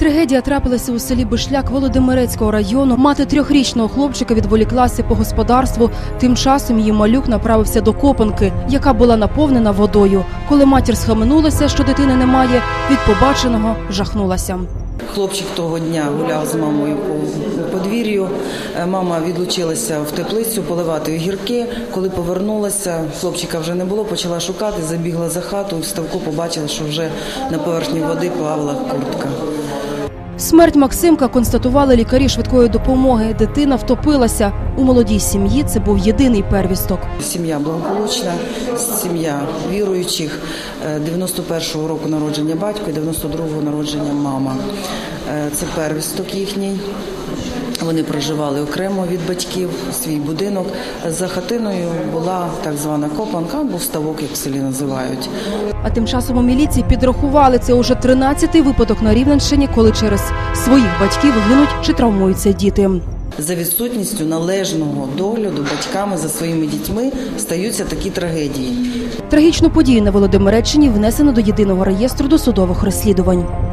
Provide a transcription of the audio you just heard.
Трагедія трапилася у селі Бишляк Володимирецького району. Мати трьохрічного хлопчика відволіклася по господарству. Тим часом її малюк направився до копанки, яка була наповнена водою. Коли матір схаменулася, що дитини немає, від побаченого жахнулася. Хлопчик того дня гуляв з мамою по подвір'ю. Е, Мама відлучилася в теплицю поливати огірки. Коли повернулася, хлопчика вже не було, почала шукати, забігла за хату в ставку побачила, що вже на поверхні води плавала куртка. Смерть Максимка констатували лікарі швидкої допомоги. Дитина втопилася. У молодій сім'ї це був єдиний первісток. Сім'я благополучна, сім'я віруючих, Е, 91-го року народження батько і 92-го народження мама. Е, Це первісток їхній. Вони проживали окремо від батьків, свій будинок. За хатиною була так звана копанка або ставок, як в селі називають. А тим часом у міліції підрахували це уже 13-й випадок на Рівненщині, коли через своїх батьків гинуть чи травмуються діти. За відсутністю належного догляду батьками за своїми дітьми стаються такі трагедії. Трагічну подію на Володимиреччині внесено до єдиного реєстру досудових розслідувань.